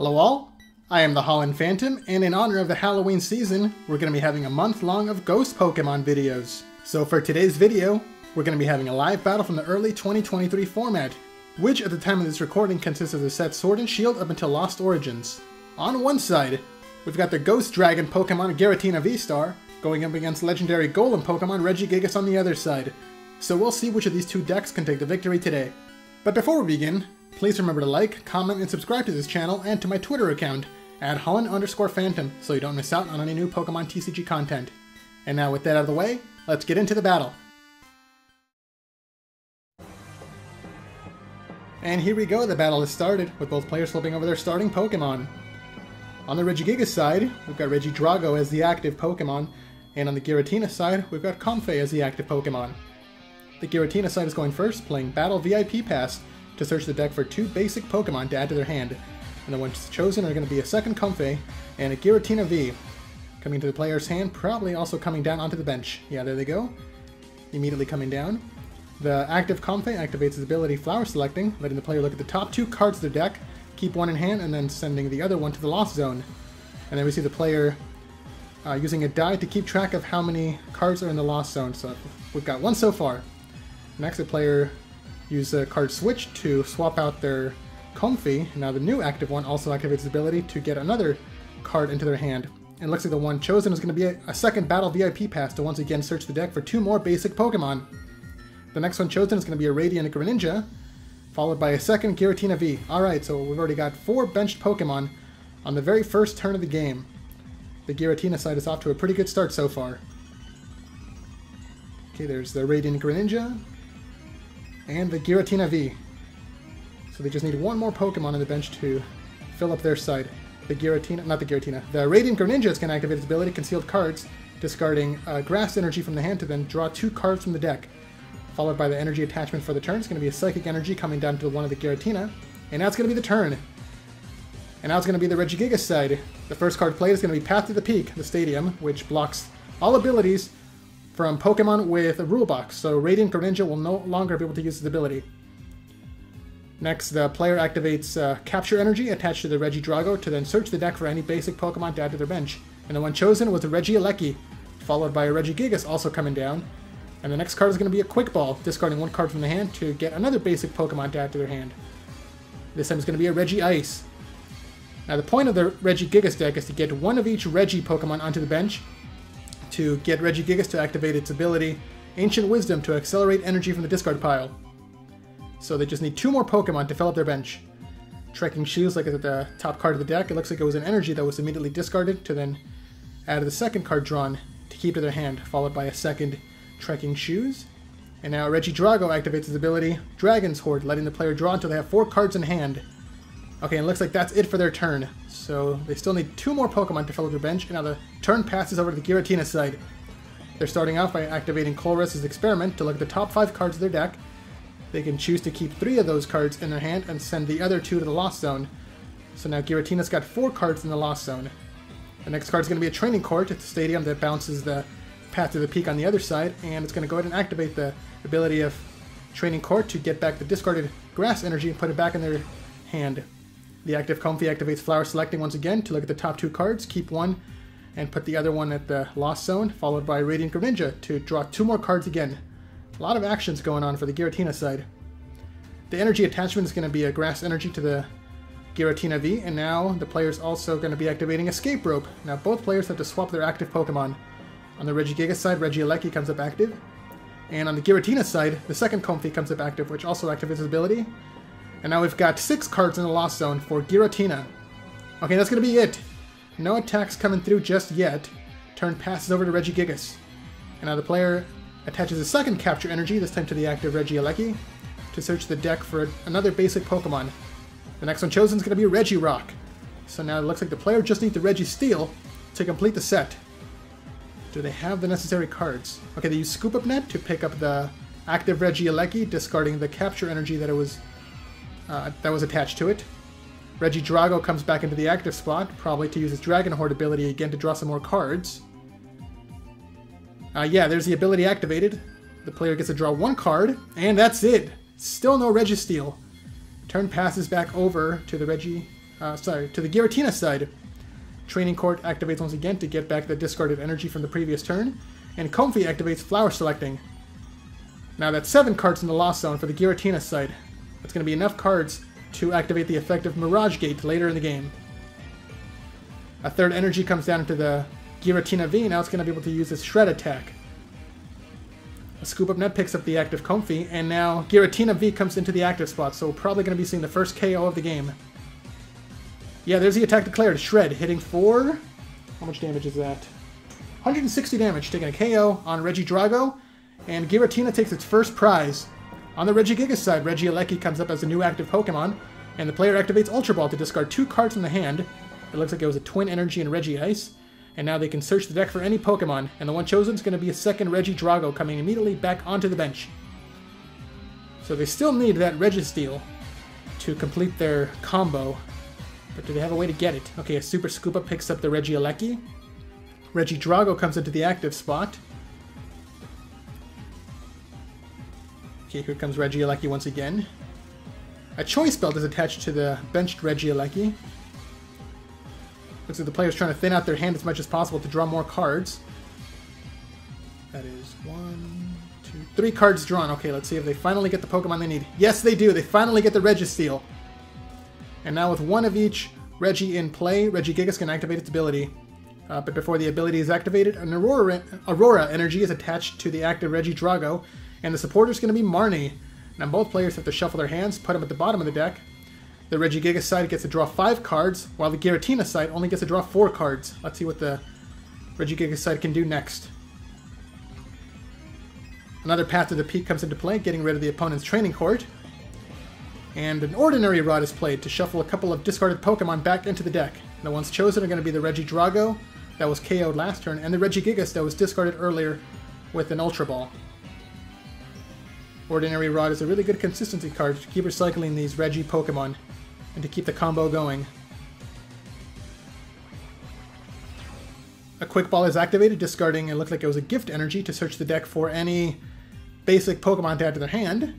Hello all, I am the Holon Phantom, and in honor of the Halloween season, we're going to be having a month long of Ghost Pokemon videos. So for today's video, we're going to be having a live battle from the early 2023 format, which at the time of this recording consists of the set Sword and Shield up until Lost Origins. On one side, we've got the Ghost Dragon Pokemon Giratina V-Star, going up against legendary Golem Pokemon Regigigas on the other side. So we'll see which of these two decks can take the victory today. But before we begin, please remember to like, comment, and subscribe to this channel and to my Twitter account at Holon underscore Phantom so you don't miss out on any new Pokemon TCG content. And now with that out of the way, let's get into the battle. And here we go, the battle has started, with both players flipping over their starting Pokemon. On the Regigigas side, we've got Regidrago as the active Pokemon, and on the Giratina side, we've got Comfey as the active Pokemon. The Giratina side is going first, playing Battle VIP Pass to search the deck for two basic Pokemon to add to their hand, and the ones chosen are going to be a second Comfey and a Giratina V. Coming to the player's hand, probably also coming down onto the bench. Yeah, there they go. Immediately coming down. The active Comfey activates his ability Flower Selecting, letting the player look at the top two cards of their deck, keep one in hand, and then sending the other one to the Lost Zone. And then we see the player uh, using a die to keep track of how many cards are in the Lost Zone. So we've got one so far. Next, the player use a card switch to swap out their Comfey. Now the new active one also activates the ability to get another card into their hand. And it looks like the one chosen is going to be a, a second Battle VIP pass to once again search the deck for two more basic Pokemon. The next one chosen is going to be a Radiant Greninja, followed by a second Giratina V. Alright, so we've already got four benched Pokemon on the very first turn of the game. The Giratina side is off to a pretty good start so far. Okay, there's the Radiant Greninja, and the Giratina V. So they just need one more Pokemon on the bench to fill up their side. The Giratina, not the Giratina, the Radiant Greninja can activate its ability Concealed Cards, discarding uh, Grass Energy from the hand to then draw two cards from the deck followed by the energy attachment for the turn. It's going to be a Psychic Energy coming down to one of the Giratina. And now it's going to be the turn. And now it's going to be the Regigigas side. The first card played is going to be Path to the Peak, the stadium, which blocks all abilities from Pokemon with a rule box, so Radiant Greninja will no longer be able to use his ability. Next, the player activates uh, Capture Energy attached to the Regidrago to then search the deck for any basic Pokemon to add to their bench. And the one chosen was the Regieleki, followed by a Regigigas also coming down, and the next card is going to be a Quick Ball, discarding one card from the hand to get another basic Pokemon to add to their hand. This time is going to be a Regice. Now the point of the Regigigas deck is to get one of each Regi Pokemon onto the bench to get Regigigas to activate its ability, Ancient Wisdom, to accelerate energy from the discard pile. So they just need two more Pokemon to fill up their bench. Trekking Shoes, like at the top card of the deck, it looks like it was an energy that was immediately discarded to then add the second card drawn to keep to their hand, followed by a second Trekking Shoes. And now Regidrago activates his ability, Dragon's Hoard, letting the player draw until they have four cards in hand. Okay, and it looks like that's it for their turn. So they still need two more Pokemon to fill up their bench, and now the turn passes over to the Giratina side. They're starting off by activating Colress's Experiment to look at the top five cards of their deck. They can choose to keep three of those cards in their hand and send the other two to the Lost Zone. So now Giratina's got four cards in the Lost Zone. The next card is going to be a Training Court at the stadium that bounces the Path to the Peak on the other side, and it's going to go ahead and activate the ability of Training Court to get back the discarded Grass Energy and put it back in their hand. The active Comfey activates Flower Selecting once again to look at the top two cards, keep one, and put the other one at the Lost Zone, followed by Radiant Greninja to draw two more cards again. A lot of actions going on for the Giratina side. The energy attachment is going to be a Grass Energy to the Giratina V, and now the player's also going to be activating Escape Rope. Now both players have to swap their active Pokemon. On the Regigigas side, Regieleki comes up active. And on the Giratina side, the second Comfey comes up active, which also activates his ability. And now we've got six cards in the Lost Zone for Giratina. Okay, that's going to be it. No attacks coming through just yet. Turn passes over to Regigigas. And now the player attaches a second Capture Energy, this time to the active Regieleki, to search the deck for another basic Pokemon. The next one chosen is going to be Regirock. So now it looks like the player just needs the Registeel to complete the set. Do they have the necessary cards? Okay, they use Scoop Up Net to pick up the active Regieleki, discarding the Capture Energy that it was uh, that was attached to it. Regidrago comes back into the active spot, probably to use his Dragon Hoard ability again to draw some more cards. Uh, yeah, there's the ability activated. The player gets to draw one card, and that's it. Still no Registeel. Turn passes back over to the Reggie, uh, sorry, to the Giratina side. Training Court activates once again to get back the discarded energy from the previous turn, and Comfey activates Flower Selecting. Now that's seven cards in the Lost Zone for the Giratina side. That's going to be enough cards to activate the effect of Mirage Gate later in the game. A third energy comes down into the Giratina V, now it's going to be able to use its Shred attack. A Scoop Up Net picks up the active Comfey, and now Giratina V comes into the active spot, so we're probably going to be seeing the first KO of the game. Yeah, there's the attack declared. Shred, hitting for... How much damage is that? 160 damage, taking a KO on Regidrago, and Giratina takes its first prize. On the Regigigas side, Regieleki comes up as a new active Pokemon, and the player activates Ultra Ball to discard two cards from the hand. It looks like it was a Twin Energy and Regice and now they can search the deck for any Pokemon, and the one chosen is going to be a second Regidrago coming immediately back onto the bench. So they still need that Registeel to complete their combo, but do they have a way to get it? Okay, a Super Scoop Up picks up the Regieleki. Regidrago comes into the active spot. Okay, here comes Regieleki once again. A Choice Belt is attached to the benched Regieleki. Looks like the player's trying to thin out their hand as much as possible to draw more cards. That is one, two, three cards drawn. Okay, let's see if they finally get the Pokemon they need. Yes, they do. They finally get the Registeel. And now with one of each Regi in play, Regigigas can activate its ability. Uh, but before the ability is activated, an Aurora, Aurora energy is attached to the active Regidrago, and the supporter is going to be Marnie. Now both players have to shuffle their hands, put them at the bottom of the deck, the Regigigas side gets to draw 5 cards, while the Giratina side only gets to draw 4 cards. Let's see what the Regigigas side can do next. Another Path to the Peak comes into play, getting rid of the opponent's training court. And an Ordinary Rod is played to shuffle a couple of discarded Pokemon back into the deck. The ones chosen are going to be the Regidrago, that was KO'd last turn, and the Regigigas that was discarded earlier with an Ultra Ball. Ordinary Rod is a really good consistency card to keep recycling these Regi Pokemon and to keep the combo going. A quick ball is activated, discarding it looked like it was a gift energy to search the deck for any basic Pokemon to add to their hand.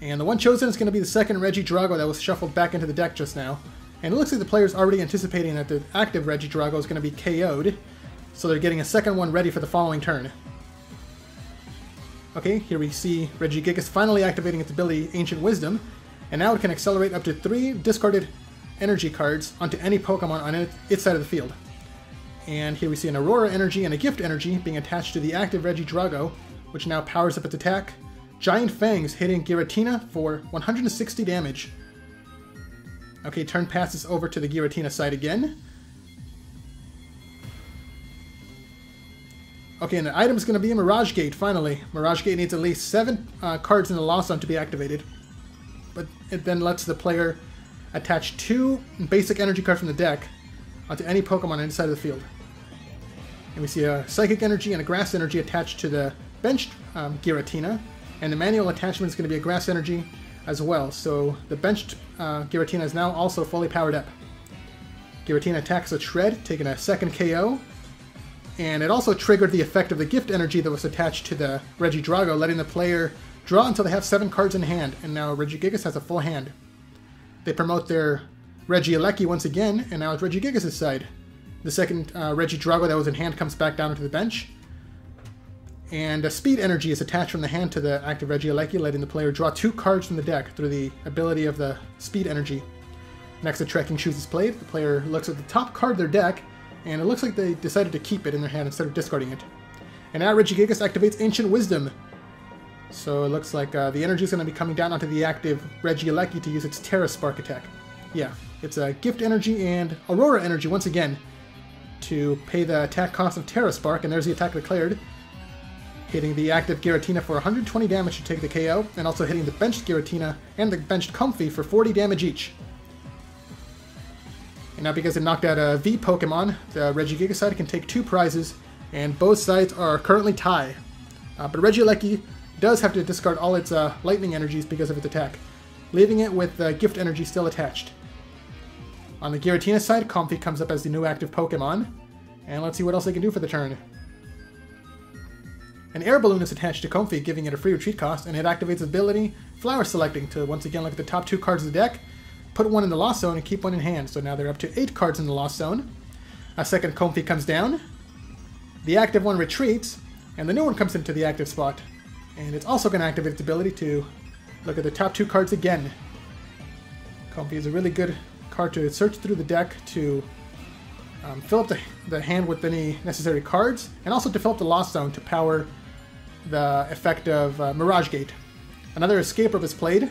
And the one chosen is going to be the second Regidrago that was shuffled back into the deck just now. And it looks like the player's already anticipating that the active Regidrago is going to be KO'd, so they're getting a second one ready for the following turn. Okay, here we see Regigigas finally activating its ability, Ancient Wisdom, and now it can accelerate up to three discarded energy cards onto any Pokemon on its side of the field. And here we see an Aurora Energy and a Gift Energy being attached to the active Regidrago, which now powers up its attack. Giant Fangs hitting Giratina for 160 damage. Okay, turn passes over to the Giratina side again. Okay, and the item is going to be a Mirage Gate, finally. Mirage Gate needs at least 7 uh, cards in the Lost Zone to be activated but it then lets the player attach two basic energy cards from the deck onto any Pokemon inside of the field. And we see a Psychic Energy and a Grass Energy attached to the benched um, Giratina, and the manual attachment is going to be a Grass Energy as well. So the benched uh, Giratina is now also fully powered up. Giratina attacks with Shred, taking a second KO, and it also triggered the effect of the Gift Energy that was attached to the Regidrago, letting the player Draw until they have seven cards in hand, and now Regigigas has a full hand. They promote their Reggie Regieleki once again, and now it's Reggie Regigigas' side. The second uh, Regidrago that was in hand comes back down into the bench. And a Speed Energy is attached from the hand to the active Reggie Regieleki, letting the player draw two cards from the deck through the ability of the Speed Energy. Next, the Trekking Shoes is played. The player looks at the top card of their deck, and it looks like they decided to keep it in their hand instead of discarding it. And now Regigigas activates Ancient Wisdom, so it looks like uh, the energy is going to be coming down onto the active Regieleki to use its Tera Spark attack. Yeah, it's a Gift Energy and Aurora Energy once again to pay the attack cost of Tera Spark, and there's the attack declared. Hitting the active Giratina for 120 damage to take the KO, and also hitting the benched Giratina and the benched Comfey for 40 damage each. Now because it knocked out a V Pokemon, the Regigigas side can take two prizes, and both sides are currently tie. Uh, but Regieleki does have to discard all its uh, lightning energies because of its attack, leaving it with uh, gift energy still attached. On the Giratina side, Comfey comes up as the new active Pokemon, and let's see what else they can do for the turn. An air balloon is attached to Comfey, giving it a free retreat cost, and it activates its ability Flower Selecting to once again look at the top two cards of the deck. Put one in the Lost Zone and keep one in hand. So now they're up to eight cards in the Lost Zone. A second Comfey comes down. The active one retreats, and the new one comes into the active spot. And it's also going to activate its ability to look at the top two cards again. Comfey is a really good card to search through the deck to um, fill up the, the hand with any necessary cards, and also to fill up the Lost Zone to power the effect of uh, Mirage Gate. Another Escape Rope is played.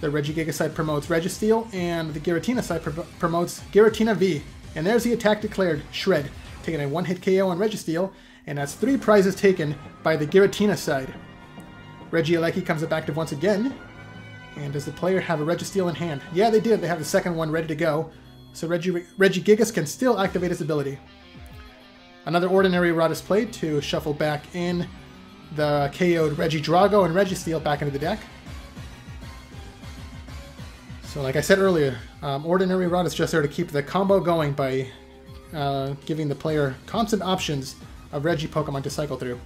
The Regigigas side promotes Registeel, and the Giratina side pro promotes Giratina V. And there's the attack declared, Shred, taking a one-hit KO on Registeel, and that's three prizes taken by the Giratina side. Regieleki comes up active once again, and does the player have a Registeel in hand? Yeah, they did. They have the second one ready to go, so Regi Regigigas can still activate his ability. Another Ordinary Rod is played to shuffle back in the KO'd Regidrago and Registeel back into the deck. So like I said earlier, um, Ordinary Rod is just there to keep the combo going by uh, giving the player constant options of Regi Pokemon to cycle through.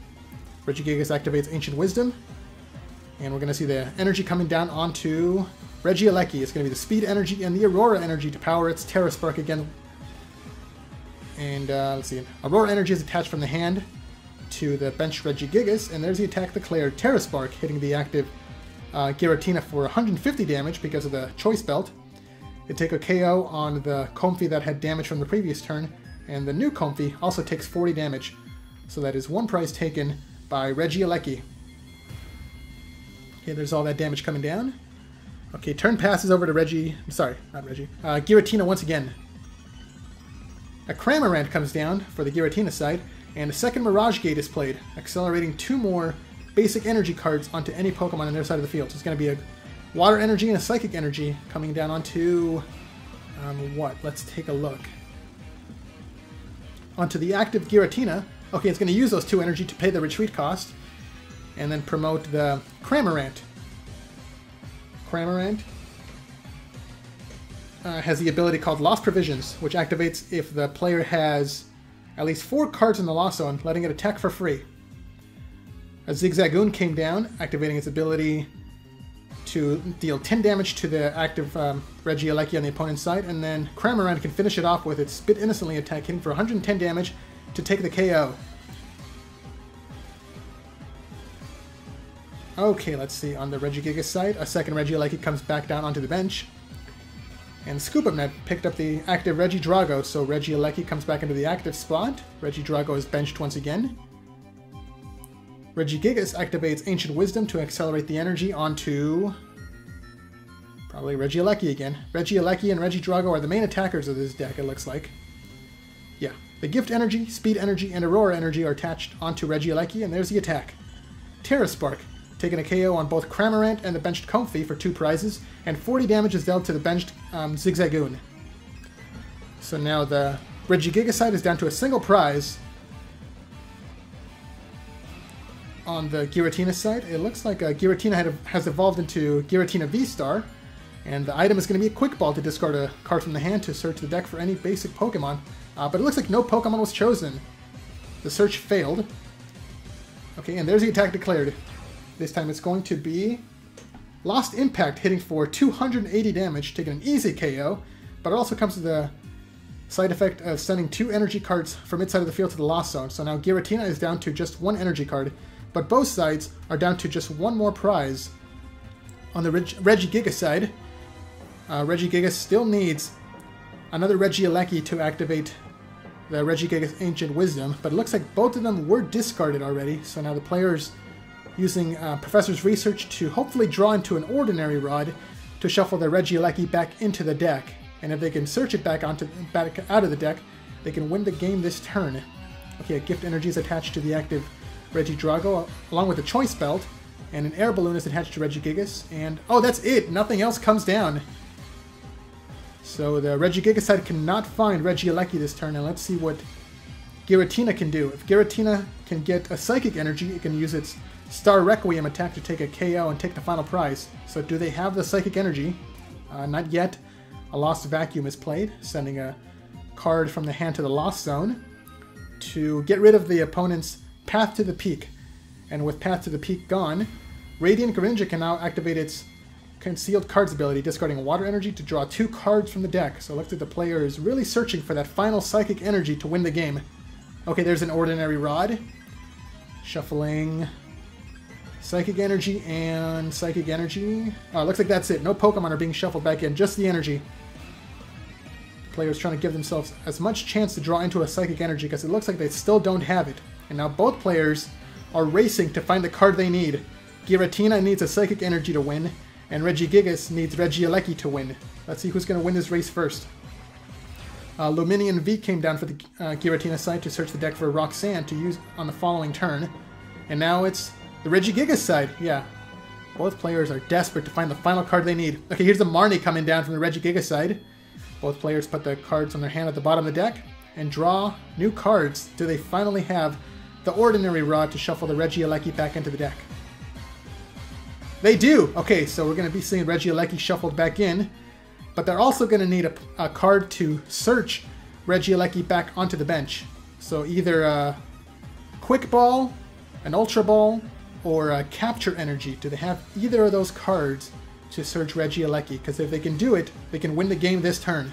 Regigigas activates Ancient Wisdom, and we're going to see the energy coming down onto Regieleki. It's going to be the Speed Energy and the Aurora Energy to power its Tera Spark again. And uh, let's see, Aurora Energy is attached from the hand to the bench Regigigas, and there's the attack declared Tera Spark, hitting the active uh, Giratina for 150 damage because of the Choice Belt. It take a KO on the Comfey that had damage from the previous turn, and the new Comfey also takes 40 damage. So that is one prize taken by Regieleki. Okay, there's all that damage coming down. Okay, turn passes over to Reggie. I'm sorry, not Reggie. Uh, Giratina once again. A Cramorant comes down for the Giratina side, and a second Mirage Gate is played, accelerating two more basic energy cards onto any Pokemon on their side of the field. So it's going to be a Water Energy and a Psychic Energy coming down onto... Um, what? Let's take a look. Onto the active Giratina. Okay, it's going to use those two energy to pay the retreat cost, and then promote the Cramorant. Cramorant uh, has the ability called Lost Provisions, which activates if the player has at least four cards in the Lost Zone, letting it attack for free. A Zigzagoon came down, activating its ability to deal 10 damage to the active um, Regieleki on the opponent's side, and then Cramorant can finish it off with its Spit Innocently attack, hitting for 110 damage to take the KO. Okay, let's see. On the Regigigas side, a second Regieleki comes back down onto the bench. And Scoop Up Net picked up the active Regidrago, so Regieleki comes back into the active spot. Regidrago is benched once again. Regigigas activates Ancient Wisdom to accelerate the energy onto... Probably Regieleki again. Regieleki and Regidrago are the main attackers of this deck, it looks like. Yeah. The Gift Energy, Speed Energy, and Aurora Energy are attached onto Regieleki, and there's the attack. Tera Spark, taking a KO on both Cramorant and the benched Comfey for two prizes, and 40 damage is dealt to the benched um, Zigzagoon. So now the Regigigas side is down to a single prize. On the Giratina side, it looks like uh, Giratina has evolved into Giratina V-Star, and the item is going to be a Quick Ball to discard a card from the hand to search the deck for any basic Pokemon. Uh, but it looks like no Pokemon was chosen. The search failed. Okay, and there's the attack declared. This time it's going to be Lost Impact hitting for 280 damage, taking an easy KO, but it also comes with the side effect of sending two energy cards from its side of the field to the Lost Zone. So now Giratina is down to just one energy card, but both sides are down to just one more prize. On the Reg Regigigas side, uh, Regigigas still needs another Reggie Regieleki to activate the Regigigas Ancient Wisdom, but it looks like both of them were discarded already, so now the players using uh, Professor's research to hopefully draw into an Ordinary Rod to shuffle the Reggie Regieleki back into the deck, and if they can search it back onto back out of the deck, they can win the game this turn. Okay, a Gift Energy is attached to the active Regidrago, along with a Choice Belt, and an Air Balloon is attached to Regigigas, and oh, that's it! Nothing else comes down. So the Regigigas side cannot find Regieleki this turn, and let's see what Giratina can do. If Giratina can get a Psychic Energy, it can use its Star Requiem attack to take a KO and take the final prize. So do they have the Psychic Energy? Uh, not yet. A Lost Vacuum is played, sending a card from the hand to the Lost Zone to get rid of the opponent's Path to the Peak. And with Path to the Peak gone, Radiant Greninja can now activate its Concealed Cards ability, discarding Water Energy to draw two cards from the deck. So it looks like the player is really searching for that final Psychic Energy to win the game. Okay, there's an Ordinary Rod. Shuffling Psychic Energy and Psychic Energy. Oh, looks like that's it. No Pokemon are being shuffled back in, just the energy. The Players trying to give themselves as much chance to draw into a Psychic Energy because it looks like they still don't have it. And now both players are racing to find the card they need. Giratina needs a Psychic Energy to win, and Regigigas needs Regieleki to win. Let's see who's going to win this race first. Uh, V came down for the uh, Giratina side to search the deck for Roxanne to use on the following turn. And now it's the Regigigas side. Yeah. Both players are desperate to find the final card they need. Okay, here's the Marnie coming down from the Regigigas side. Both players put the cards on their hand at the bottom of the deck and draw new cards Do they finally have the Ordinary Rod to shuffle the Regieleki back into the deck. They do! Okay, so we're going to be seeing Regieleki shuffled back in, but they're also going to need a, a, card to search Regieleki back onto the bench. So either a Quick Ball, an Ultra Ball, or a Capture Energy. Do they have either of those cards to search Regieleki? Because if they can do it, they can win the game this turn.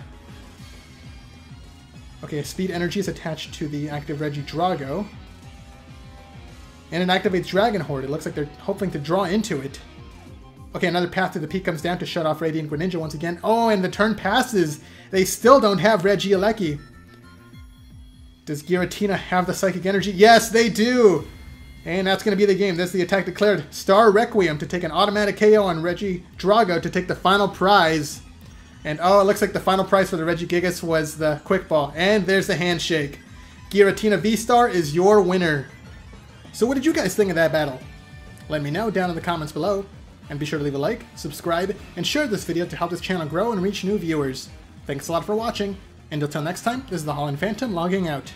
Okay, Speed Energy is attached to the active Regidrago. And it activates Dragon Hoard. It looks like they're hoping to draw into it. Okay, another path to the peak comes down to shut off Radiant Greninja once again. Oh, and the turn passes. They still don't have Regieleki. Does Giratina have the Psychic Energy? Yes, they do! And that's going to be the game. That's the attack declared. Star Requiem to take an automatic KO on Reggie Drago to take the final prize. And oh, it looks like the final prize for the Regigigas was the Quick Ball. And there's the handshake. Giratina V-Star is your winner. So what did you guys think of that battle? Let me know down in the comments below. And be sure to leave a like, subscribe, and share this video to help this channel grow and reach new viewers. Thanks a lot for watching, and until next time, this is the Holon Phantom logging out.